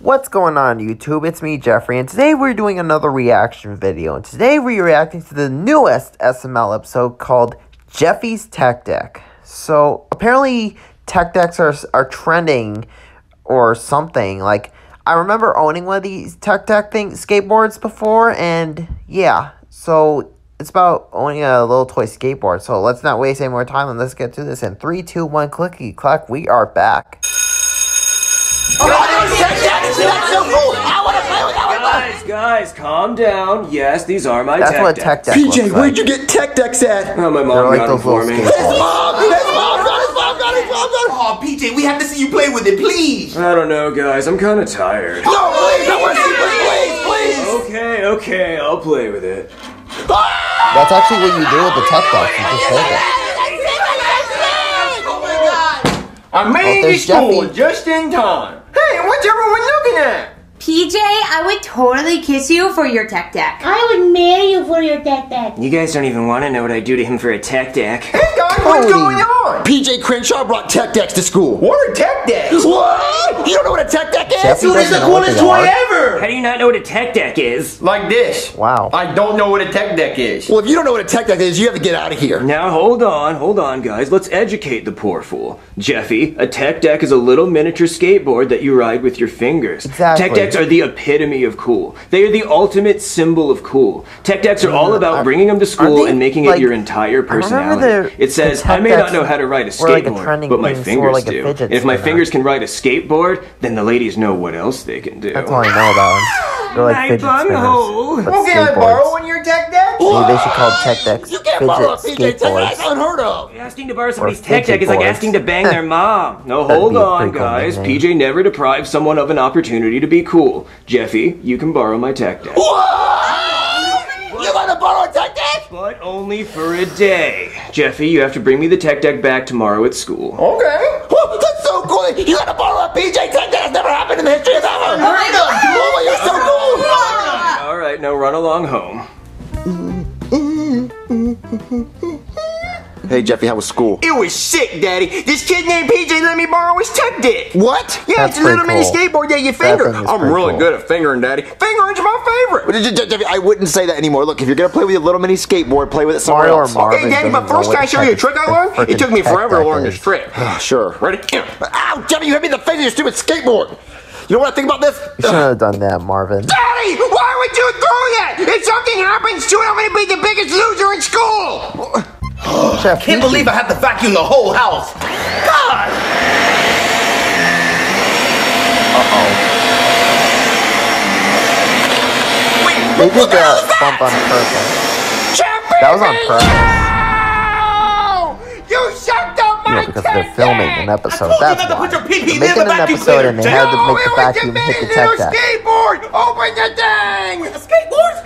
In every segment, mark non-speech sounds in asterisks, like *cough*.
What's going on YouTube? It's me, Geoffrey, and today we're doing another reaction video. And today we're reacting to the newest SML episode called Jeffy's Tech Deck. So apparently tech decks are, are trending or something. Like, I remember owning one of these tech deck thing skateboards before, and yeah. So it's about owning a little toy skateboard. So let's not waste any more time and let's get to this in 3, 2, 1, clicky clack. We are back. Guys, guys, calm down. Yes, these are my That's tech what tech decks. deck PJ, like. where'd you get tech decks at? Oh, my They're mom like got them for me. skateboards. Mom, his mom got his mom got his mom got his Oh, PJ, we have to see you play with it, please. I don't know, guys. I'm kind of tired. No, please, I want to see please, please. Okay, okay, I'll play with it. That's actually what you do with the tech decks. You just hold it. Oh my god. I Oh, made there's this school Jeffy. just in time. Hey, what's everyone looking at? PJ, I would totally kiss you for your tech deck. I would marry you for your tech deck. You guys don't even want to know what I do to him for a tech deck. Hey guys, what's Cody. going on? PJ Crenshaw brought tech decks to school. What are tech decks? What? You don't know what a tech deck is? Jeffy Dude, it's the doesn't know what coolest toy ever. How do you not know what a tech deck is? Like this. Wow. I don't know what a tech deck is. Well, if you don't know what a tech deck is, you have to get out of here. Now hold on, hold on, guys. Let's educate the poor fool. Jeffy, a tech deck is a little miniature skateboard that you ride with your fingers. Exactly. Tech decks are the epitome of cool. They are the ultimate symbol of cool. Tech decks are all uh, about bringing them to school they, and making like- it your entire personality. the- it says, I may not know how to ride a were like a skateboard, but my thing, sort of fingers like do. And if my fingers can ride a skateboard, then the ladies know what else they can do. That's all I know about them. They're like *laughs* My fidget spinners. bunghole. but Well, I borrow Maybe they should call tech decks You can't borrow a fidget PJ tech deck. That's unheard of. Asking to borrow somebody's tech deck is like asking to bang their *laughs* mom. No, hold on, pretty cool guys. PJ never deprives someone of an opportunity to be cool. Jeffy, you can borrow my tech deck. You gonna borrow a tech deck? But only for a day. Jeffy, you have to bring me the tech deck back tomorrow at school. Okay. Whoa, that's so cool. You gotta borrow a PJ tech deck. That's never happened in the history of ever. Oh, you're so cool. All right, now run along home. Hey, Jeffy, how was school? It was sick, Daddy. This kid named PJ let me borrow his tech deck. What? Yeah, That's it's a little pretty mini skateboard that you finger. thing I'm really cool. good at fingering, Daddy. Fingering's my favorite. Je- Je- Jeffy, I wouldn't say that anymore. Look, if you're gonna play with your little mini skateboard, play with it somewhere Mario or else. Mar- Okay, Daddy, but first can I show you a trick I learned? It took me forever to learn this trick. *sighs* Sure. Ready? Ow, Jeffy, you hit me in the face with your stupid skateboard. You know what I think about this? You shouldn't have done that, Marvin. Daddy, why would you do that? If something happens to it, I'm gonna be the biggest loser in school. Jeff, Can't believe I have to vacuum the whole house. God! they did that bump on purpose. That was on purpose. Because they're filming an episode. told you That's not to why. put your pee-pee They're in the making an vacuum episode cleaner. and they had to make the vacuum your hit the tech deck. skateboard. Open the thing. Skateboard?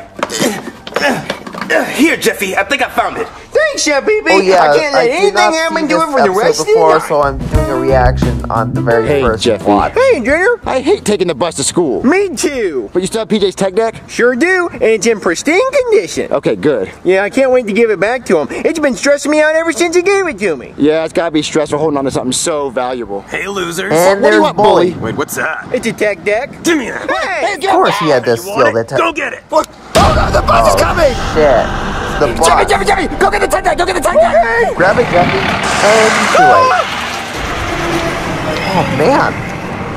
*coughs* Here, Jeffy, I think I found it. Thanks, Chef Pee Pee. Oh yeah, I can't let did anything happen see to this it for the rest episode of the before, night. so I'm doing a reaction on the very Hey, first Jeffy. watch. Hey, Junior. I hate taking the bus to school. Me too. But you still have PJ's tech deck? Sure do, and it's in pristine condition. Okay, good. Yeah, I can't wait to give it back to him. It's been stressing me out ever since he gave it to me. Yeah, it's gotta be stressful holding on to something so valuable. Hey, losers. And What do you there's want, Bully. bully? Wait, what's that? It's a tech deck. Give me that. Hey, Of course he had to You steal want the it? tech. Go get it. What? Oh no, the bus is oh. coming! Shit. It's the Jeffy, block. Jeffy, Jeffy! Go get the tech deck! Go get the tech deck! Grab it, Jeffy. And do it. Oh man.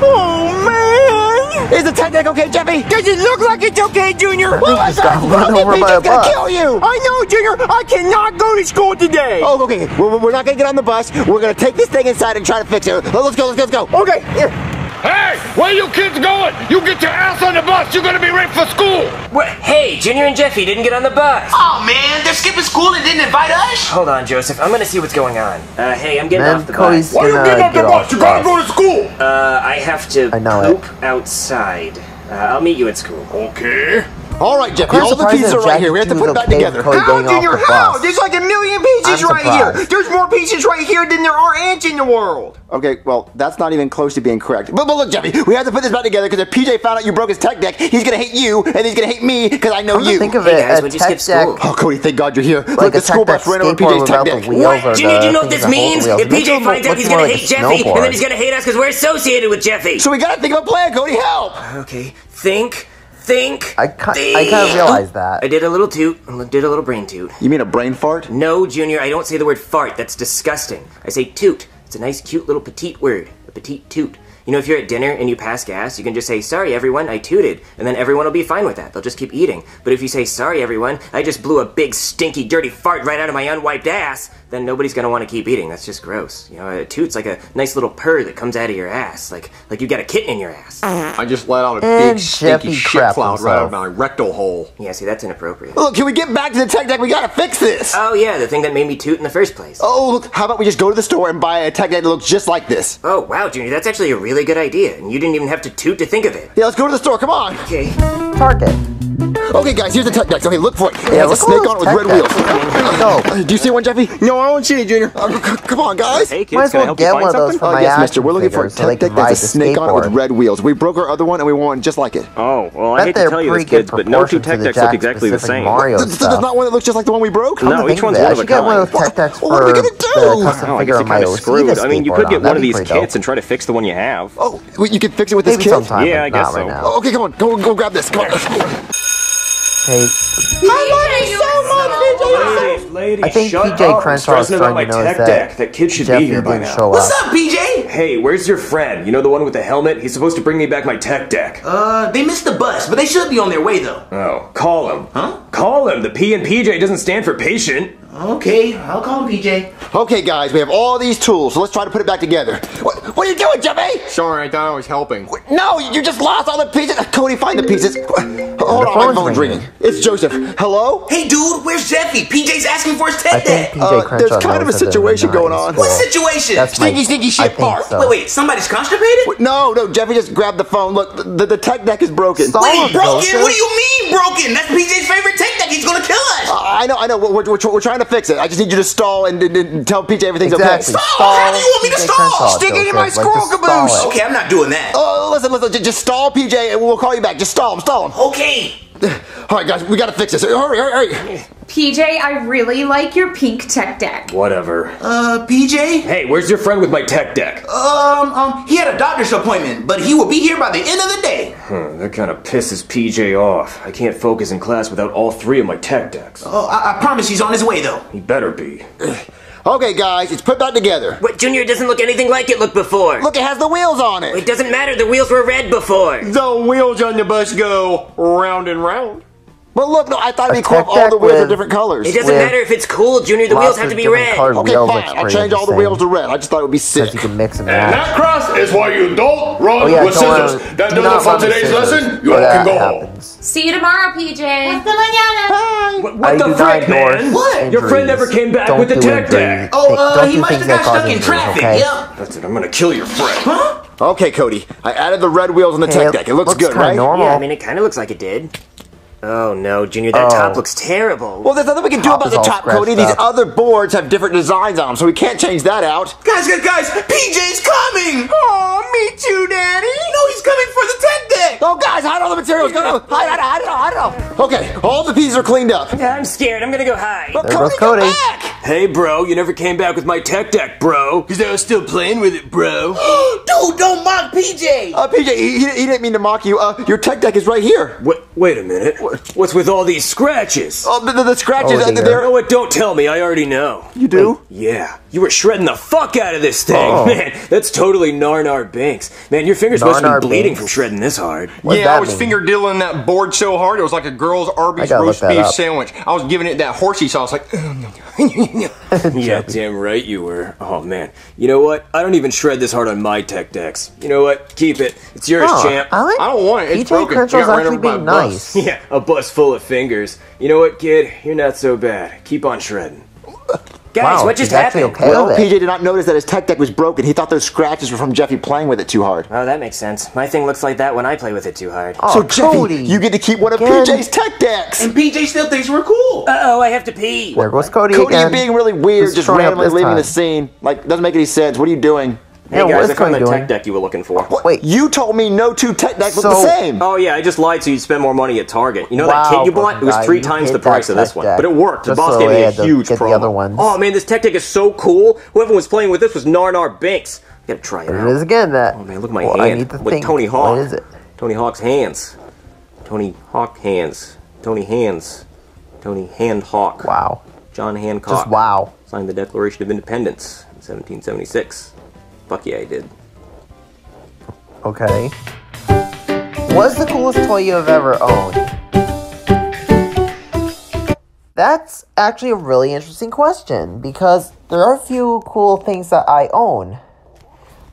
Oh man! Is the tech deck okay, Jeffy? Does it look like it's okay, Junior? I think just got run over by a gonna bus. kill you! I know, Junior. I cannot go to school today. Oh, okay. We're, we're not gonna get on the bus. We're gonna take this thing inside and try to fix it. Let's go, let's go, let's go. Okay. Here. Hey, where you kids going? You get your ass on the bus. You're gonna be late for school. What? Hey, Junior and Jeffy didn't get on the bus. Oh man, they're skipping school and didn't invite us. Hold on, Joseph. I'm gonna see what's going on. Uh, hey, I'm getting Man, off the Cody's bus. Why are you getting off the get bus? You gotta go to school. Uh, I have to I know it. poop outside. Uh, I'll meet you at school. Okay. All right, Jeffy, I'm all the pieces are right here. We have to put it back was okay with together. How, getting off Junior? the How? bus. There's like a million pieces I'm right here. There's more pieces right here than there are ants in the world. Okay, well, that's not even close to being correct. But, but look, Jeffy, we have to put this back together because if PJ found out you broke his tech deck, he's gonna hate you and he's gonna hate me because I know Come to you. think of Hey, it, guys, a when'd you tech skip deck, school? Oh, Cody, thank God you're here. like look, a the school tech bus ran over PJ's tech deck. wheels or Junior, do you know what this that hold the means? If PJ finds out he's gonna hate Jeffy, and then he's gonna hate us because we're associated with Jeffy. So we gotta think of a plan, Cody. Help! Okay, think, think. I ki- I kinda realized oh, that. I did a little toot, did a little brain toot. You mean a brain fart? No, Junior, I don't say the word fart. That's disgusting. I say toot. It's a nice, cute little petite word. A petite toot. You know, if you're at dinner and you pass gas, you can just say, sorry, everyone, I tooted. And then everyone will be fine with that. They'll just keep eating. But if you say, sorry, everyone, I just blew a big, stinky, dirty fart right out of my unwiped ass, then nobody's gonna want to keep eating. That's just gross. You know, a toot's like a nice little purr that comes out of your ass. Like, like you got a kitten in your ass. I just let out a And big stinky Jeffy shit cloud right out of my rectal hole. Yeah, see, that's inappropriate. Look, can we get back to the tech deck? We gotta fix this. Oh, yeah, the thing that made me toot in the first place. Oh, look, how about we just go to the store and buy a tech deck that looks just like this? Oh, wow, Junior, that's actually a really good idea. And you didn't even have to toot to think of it. Yeah, let's go to the store. Come on. Okay. Target. Okay, guys, here's the tech decks. Okay, look for it. It Yeah, has a look snake on it with red tech wheels. decks. Pretty. Uh, *laughs* Do you see one, Jeffy? No, I don't see it, Junior. Uh, c- c- come on, guys. Hey, kids, Might as I well get find one of those for Oh, my yes, mister. We're looking for a figures so tech deck can that's a snake on it with red wheels. We broke our other one and we want one just like it. Oh, well, I Bet hate to tell you this, kids, but no two tech decks look exactly the same. Mario Th- th- There's not one that looks just like the one we broke? No, each one's one of a should get one of kind. those tech decks What are for we the gonna do? Oh, I figure guess you're kind of screwed. I mean, you could get one of these kits and try to fix the one you have. Oh, you can fix it with this Maybe kit? Yeah, I guess so. Oh, okay, come on. Go, go grab this. Come on. Hey, Ladies, ladies, I think shut PJ up. I'm Crenshaw is stressing about my to notice tech that deck. That kid should Jeffy be here by now. show What's up. up, PJ? Hey, where's your friend? You know the one with the helmet? He's supposed to bring me back my tech deck. Uh, they missed the bus, but they should be on their way though. oh, call him. Huh? Call him. The P and PJ doesn't stand for patient. Okay, I'll call him PJ. Okay, guys, we have all these tools, so let's try to put it back together. What, what are you doing, Jeffy? Sorry, I thought I was helping. No, you just lost all the pieces. Cody, find the pieces. Hold The on, my phone's phone's ringing. ringing. It's Joseph. Hello? Hey, dude, where's Jeffy? PJ's asking for his I tech think deck. PJ Uh, there's kind of a knows that they're situation going on. What situation? That's my- Stinky, stinky shit I part. so. Wait, wait, somebody's constipated? No, no, Jeffy just grabbed the phone. Look, the, the tech deck is broken. Stop. Wait, broken? Joseph. What do you mean broken? That's PJ's favorite tech deck. He's gonna kill us. I know, I know. We're, we're, we're, we're trying to fix it. I just need you to stall and, and, and tell PJ everything's Exactly. okay. Stall? How do you want me to stall? Crenshaw, Stick it in my Joseph, like, squirrel caboose. Okay, I'm not doing that. Oh, listen, listen. j- Just stall PJ and we'll call you back. Just stall him, stall him. Okay. *sighs* All right, guys, we gotta fix this. Hurry, hurry, hurry. PJ, I really like your pink tech deck. Whatever. Uh, PJ? Hey, where's your friend with my tech deck? Um, um, he had a doctor's appointment, but he will be here by the end of the day. Huh, that kind of pisses PJ off. I can't focus in class without all three of my tech decks. Oh, I, I promise he's on his way though. He better be. *sighs* *sighs* Okay, guys, it's put back together. What, Junior doesn't look anything like it looked before. Look, it has the wheels on it. It doesn't matter, the wheels were red before. The wheels on the bus go round and round. But look, no, I thought A we cool tech all the wheels are with- different colors. It doesn't matter if it's cool, Junior, the wheels have to be red. Okay, fine. I'll change all the wheels to red. I just thought it would be sick. You can mix and And that cross is why you don't run Oh yeah, with scissors. run- that does it for today's lesson. You all can go home. See you tomorrow, PJ. Hasta. What, what I the do frick, endorse man? What? Your friend never came back Don't with the tech deck. Oh, uh, he do must have got stuck in traffic. okay? Yep. That's it. I'm gonna kill your friend. Huh? Okay, Cody. I added the red wheels on the Hey, tech deck. It looks, good, kinda right? normal. Yeah, I mean, it kind of looks like it did. Oh no, Junior, that Oh. top looks terrible. Well, there's nothing we can do Top about the top, Cody. scratched These other boards have different designs on them, so we can't change that out. Guys, guys, guys, PJ's coming! Oh, me too, Daddy! No, he's coming for the tech! Oh, guys, hide all the materials. Go, go. Hide, hide, hide it all, hide it all. Okay, all the pieces are cleaned up. Yeah, I'm scared. I'm gonna go hide. But There goes Cody, Cody. back! Hey, bro, you never came back with my tech deck, bro. Cause I was still playing with it, bro. *gasps* Dude, don't mock PJ! Uh, PJ, he, he, he didn't mean to mock you. Uh, your tech deck is right here. Wait, wait a minute. What's with all these scratches? Oh, the, the, the scratches, Oh, uh, dear. You know what? Don't tell me. I already know. You do? Yeah, you were shredding the fuck out of this thing. Oh. Man, that's totally Narnar Banks. Man, your fingers must have been bleeding Banks? from shredding this hard. What's yeah, I was mean? finger diddling that board so hard it was like a girl's Arby's roast beef up. sandwich. I was giving it that horsey sauce, like. Oh, *laughs* *laughs* yeah, damn right you were. Oh man, you know what? I don't even shred this hard on my tech decks. You know what? Keep it. It's yours, Huh, champ. I like I don't want it. It's PJ broken. Crenshaw's It got ran actually over by a being bus. nice. *laughs* Yeah, a bus full of fingers. You know what, kid? You're not so bad. Keep on shredding. Guys, Wow, what just happened? okay Well. PJ did not notice that his tech deck was broken. He thought those scratches were from Jeffy playing with it too hard. Oh, that makes sense. My thing looks like that when I play with it too hard. Oh, so Jeffy, Cody. you get to keep one of Again. PJ's tech decks. And PJ still thinks we're cool. Uh oh, I have to pee. There goes Cody, Cody, again. you're being really weird, Who's just randomly leaving time? the scene. Like, doesn't make any sense. What are you doing? Hey Yeah, what guys, is I found the doing? tech deck you were looking for. What? Wait. you told me no two tech decks look the same. Oh yeah, I just lied so you'd spend more money at Target. You know Wow, that kit you bought? It was three times the price of this one, deck but it worked. The just boss so gave me a had to huge get the other ones. Oh man, this tech deck is so cool. Whoever was playing with this was Narnar Binks. Gotta try it There out. it is again. That. Oh man, look at my well, hand I need to with think. Tony Hawk. What is it? Tony Hawk's hands. Tony Hawk hands. Tony hands. Tony Hand Hawk. Wow. John Hancock. Just wow. Signed the Declaration of Independence in 1776. Fuck yeah, I did. Okay. What's the coolest toy you have ever owned? That's actually a really interesting question because there are a few cool things that I own.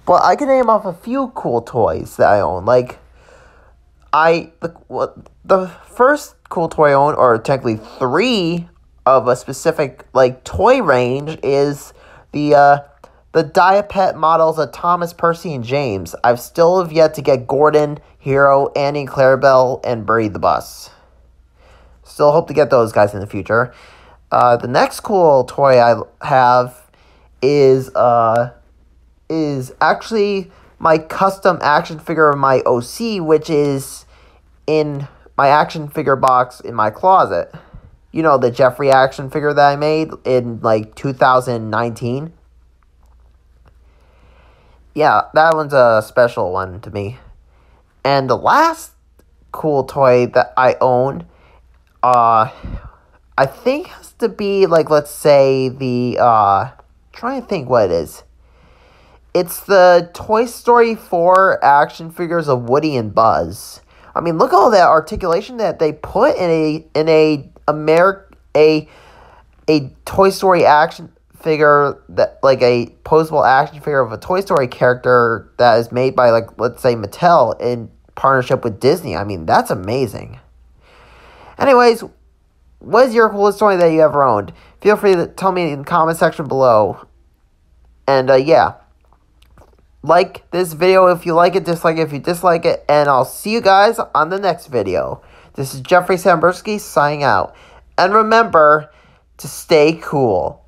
But I can name off a few cool toys that I own. Like, I the what the first cool toy I own, or technically three of a specific like toy range, is the uh, the Diapet models of Thomas, Percy, and James. I've still have yet to get Gordon, Hiro, Annie, Clarabel, and Bertie the Bus. Still hope to get those guys in the future. Uh, the next cool toy I have is uh is actually my custom action figure of my OC, which is in my action figure box in my closet. You know, the Geoffrey action figure that I made in like 2019. Yeah, that one's a special one to me. And the last cool toy that I own, uh, I think has to be like, let's say the, uh, trying to think what it is. It's the Toy Story 4 action figures of Woody and Buzz. I mean, look at all that articulation that they put in a in a Ameri- a a Toy Story action figure that like a posable action figure of a Toy Story character that is made by like let's say Mattel in partnership with Disney. I mean, that's amazing. Anyways, what is your coolest toy that you ever owned? Feel free to tell me in the comment section below. And uh, yeah, like this video if you like it, dislike it if you dislike it, and I'll see you guys on the next video. This is Geoffrey Sambursky signing out. And remember to stay cool.